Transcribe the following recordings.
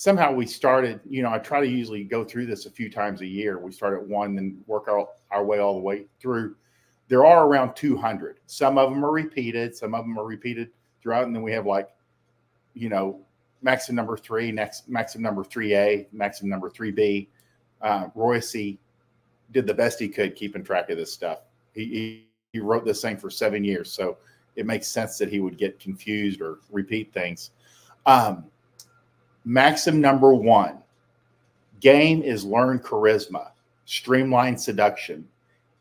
somehow we started, you know, I try to usually go through this a few times a year. We start at one, and work our, our way all the way through. There are around 200. Some of them are repeated, some of them are repeated throughout. And then we have like, you know, maximum number three, next maximum number 3A, maximum number 3B. Uh, Roissy did the best he could keeping track of this stuff. He, he, he wrote this thing for seven years. So it makes sense that he would get confused or repeat things. Um, maxim number one game is learned charisma, streamlined seduction.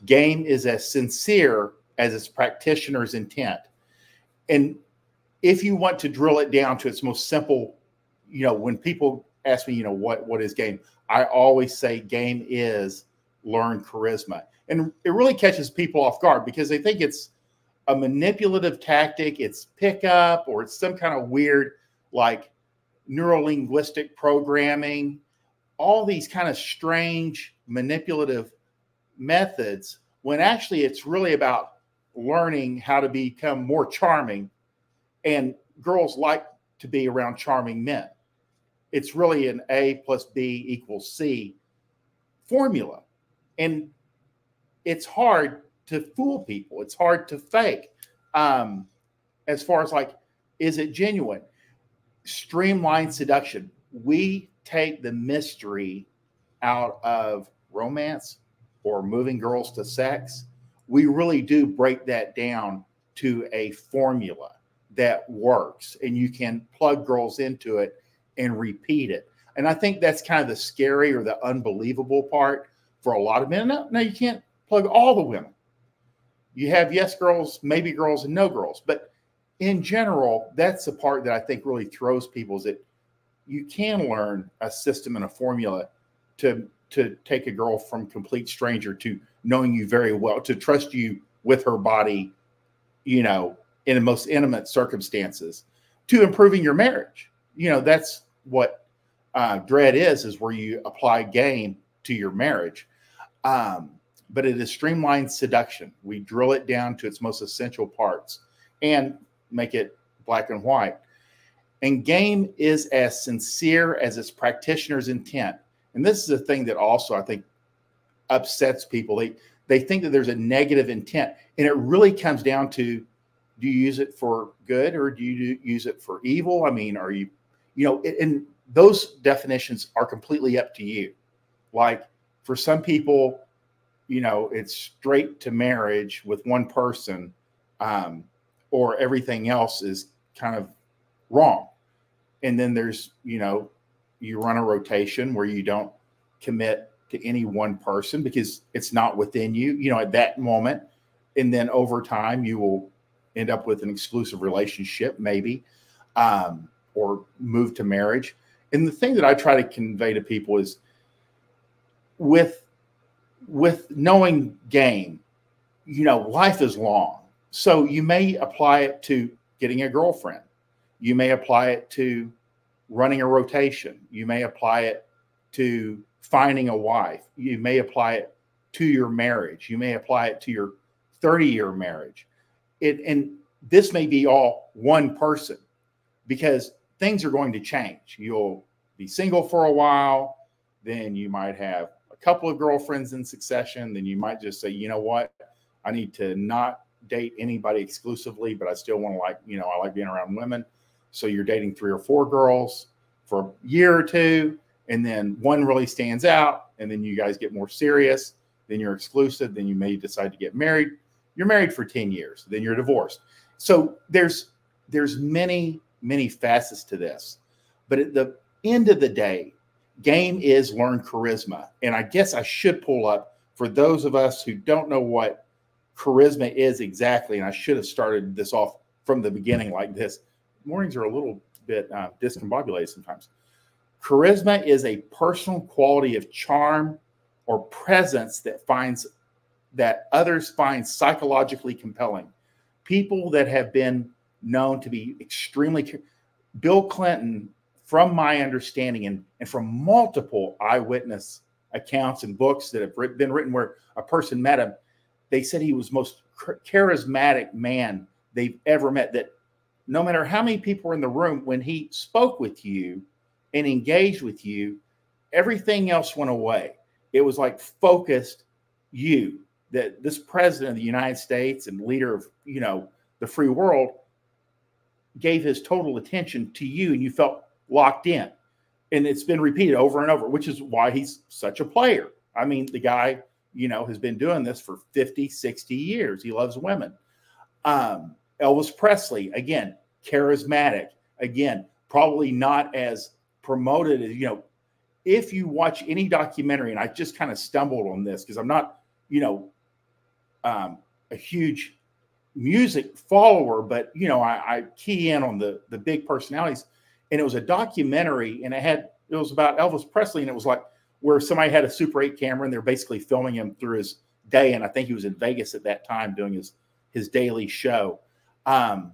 Game is as sincere as its practitioner's intent. And if you want to drill it down to its most simple, you know, when people ask me, you know, what what is game? I always say game is learn charisma. And it really catches people off guard because they think it's a manipulative tactic, it's pickup, or it's some kind of weird like neurolinguistic programming, all these kind of strange manipulative methods when actually it's really about learning how to become more charming. And girls like to be around charming men. It's really an a plus b equals c formula. And it's hard to fool people. It's hard to fake. Um, as far as like is it genuine streamlined seduction we take the mystery out of romance or moving girls to sex we really do break that down to a formula that works and you can plug girls into it and repeat it. And I think that's kind of the scary or the unbelievable part for a lot of men. No, no, you can't plug all the women. You have yes girls, maybe girls, and no girls. But in general, that's the part that I think really throws people is that you can learn a system and a formula to to take a girl from complete stranger to knowing you very well, to trust you with her body, you know, in the most intimate circumstances, to improving your marriage. You know, that's what uh, dread is, is where you apply game to your marriage. Um, but it is streamlined seduction. We drill it down to its most essential parts and make it black and white. And game is as sincere as its practitioner's intent. And this is a thing that also I think upsets people. They they think that there's a negative intent, and it really comes down to do you use it for good or do you use it for evil? I mean, are you, you know, and those definitions are completely up to you. Like for some people, you know, it's straight to marriage with one person, um, or everything else is kind of wrong. And then there's, you know, you run a rotation where you don't commit to any one person because it's not within you, you know, at that moment. And then over time, you will end up with an exclusive relationship, maybe, um, or move to marriage. And the thing that I try to convey to people is with with knowing game, you know, life is long. So you may apply it to getting a girlfriend. You may apply it to running a rotation. You may apply it to finding a wife. You may apply it to your marriage. You may apply it to your 30 year marriage. It, and this may be all one person because things are going to change. You'll be single for a while, then you might have a couple of girlfriends in succession. Then you might just say, you know what, I need to not date anybody exclusively, but I still want to like, you know, I like being around women. So you're dating three or four girls for a year or two, and then one really stands out, and then you guys get more serious. Then you're exclusive. Then you may decide to get married. You're married for 10 years, then you're divorced. So there's there's many, many facets to this. But at the end of the day, game is learn charisma. And I guess I should pull up for those of us who don't know what charisma is exactly, and I should have started this off from the beginning like this mornings are a little bit uh, discombobulated sometimes. Charisma is a personal quality of charm or presence that finds that others find psychologically compelling. People that have been known to be extremely Bill Clinton, from my understanding and, and from multiple eyewitness accounts and books that have been written where a person met him, they said he was most charismatic man they've ever met. That no matter how many people were in the room, when he spoke with you, and engaged with you, everything else went away. It was like focused you that this president of the United States and leader of, you know, the free world gave his total attention to you and you felt locked in. And it's been repeated over and over, which is why he's such a player. I mean, the guy, you know, has been doing this for 50, 60 years. He loves women. Um, Elvis Presley, again, charismatic. Again, probably not as promoted as, you know, if you watch any documentary, and I just kind of stumbled on this because I'm not, you know, um, a huge music follower, but you know, I, I key in on the the big personalities. And it was a documentary, and it had it was about Elvis Presley, and it was like where somebody had a Super 8 camera and they're basically filming him through his day. And I think he was in Vegas at that time doing his his daily show. Um,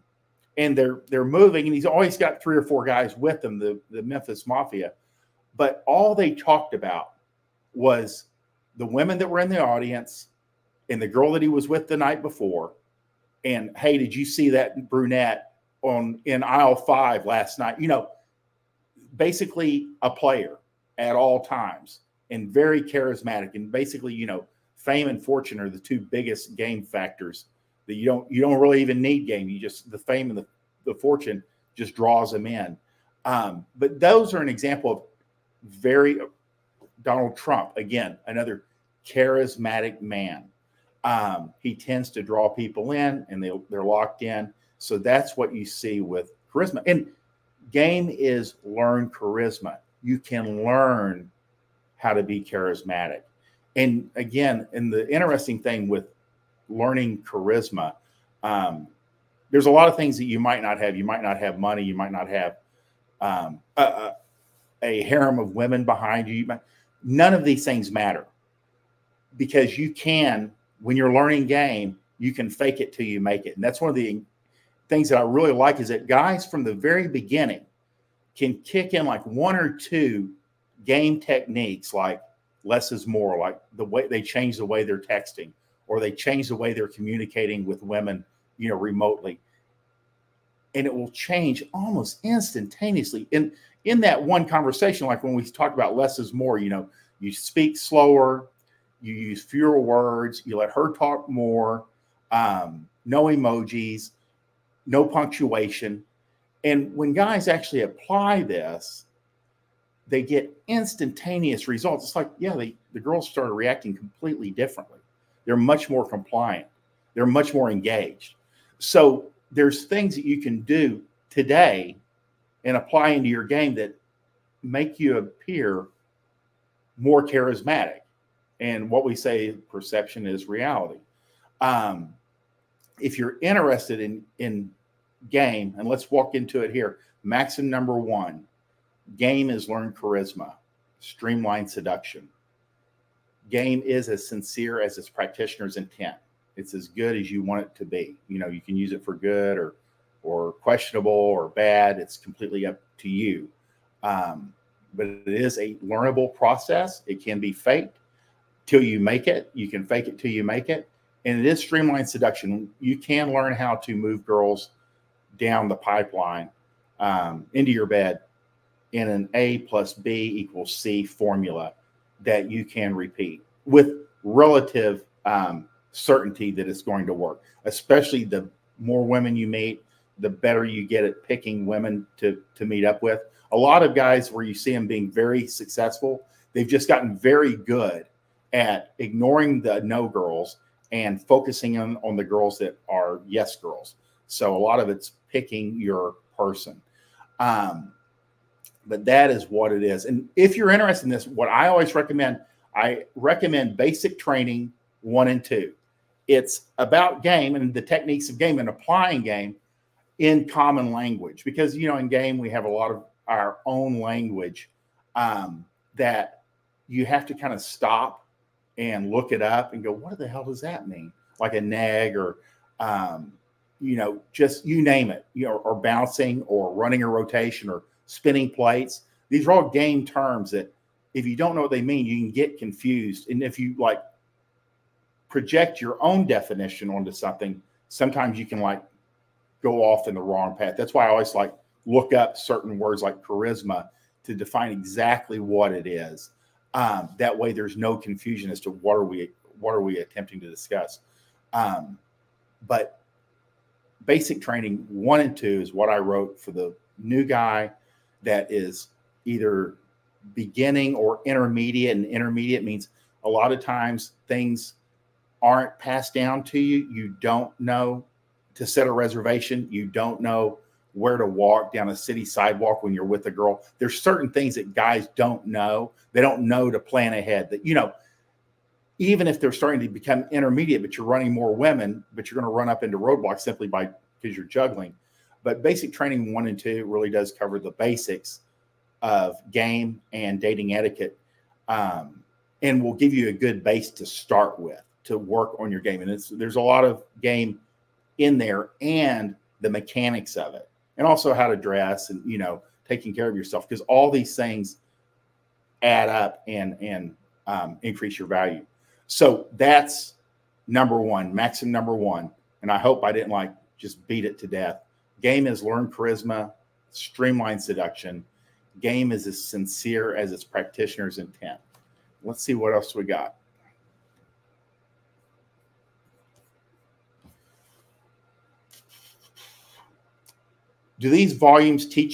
and they're they're moving, and he's always got three or four guys with him, the the Memphis Mafia. But all they talked about was the women that were in the audience and the girl that he was with the night before. And hey, did you see that brunette on in aisle five last night? You know, basically a player at all times and very charismatic. And basically, you know, fame and fortune are the two biggest game factors that you don't you don't really even need game. You just the fame and the, the fortune just draws them in. Um, but those are an example of very Donald Trump again, another charismatic man. Um, he tends to draw people in, and they they're locked in. So that's what you see with charisma. And game is learn charisma. You can learn how to be charismatic. And again, and the interesting thing with learning charisma, um, there's a lot of things that you might not have. You might not have money. You might not have um, a, a, harem of women behind you. Might, none of these things matter because you can, when you're learning game, you can fake it till you make it. And that's one of the things that I really like is that guys from the very beginning can kick in like one or two game techniques like less is more, like the way they change the way they're texting or they change the way they're communicating with women, you know, remotely. And it will change almost instantaneously. In in that one conversation, like when we talk about less is more, you know, you speak slower, you use fewer words, you let her talk more, um, no emojis, no punctuation. And when guys actually apply this, they get instantaneous results. It's like, yeah, they, the girls started reacting completely differently. They're much more compliant. They're much more engaged. So there's things that you can do today and apply into your game that make you appear more charismatic. And what we say perception is reality. Um, if you're interested in in game, and let's walk into it here. Maxim number one: game is learn charisma, streamline seduction game is as sincere as its practitioner's intent. It's as good as you want it to be. You know, you can use it for good or or questionable or bad. It's completely up to you. Um, but it is a learnable process. It can be faked till you make it. You can fake it till you make it. And it is streamlined seduction. You can learn how to move girls down the pipeline um, into your bed in an A plus B equals C formula that you can repeat with relative um, certainty that it's going to work. Especially the more women you meet, the better you get at picking women to to meet up with. A lot of guys where you see them being very successful, they've just gotten very good at ignoring the no girls and focusing on, on the girls that are yes girls. So a lot of it's picking your person. Um, but that is what it is. And if you're interested in this, what I always recommend, I recommend basic training one and two. It's about game and the techniques of game and applying game in common language because you know in game we have a lot of our own language um, that you have to kind of stop and look it up and go, what the hell does that mean? Like a nag or um, you know, just you name it, you know, or bouncing or running a rotation or spinning plates. These are all game terms that if you don't know what they mean, you can get confused. And if you like project your own definition onto something, sometimes you can like go off in the wrong path. That's why I always like look up certain words like charisma to define exactly what it is. Um, that way, there's no confusion as to what are we what are we attempting to discuss. Um, but basic training one and two is what I wrote for the new guy that is either beginning or intermediate. And intermediate means a lot of times things aren't passed down to you. You don't know to set a reservation. You don't know where to walk down a city sidewalk when you're with a girl. There's certain things that guys don't know. They don't know to plan ahead. That you know, even if they're starting to become intermediate, but you're running more women, but you're going to run up into roadblocks simply by because you're juggling. But basic training one and two really does cover the basics of game and dating etiquette, um, and will give you a good base to start with to work on your game. And there's a lot of game in there and the mechanics of it and also how to dress and you know taking care of yourself because all these things add up and and um, increase your value so that's number one maxim number one. And i hope i didn't like just beat it to death. Game is learn charisma streamline seduction. Game is as sincere as its practitioner's intent. Let's see what else we got. Do these volumes teach you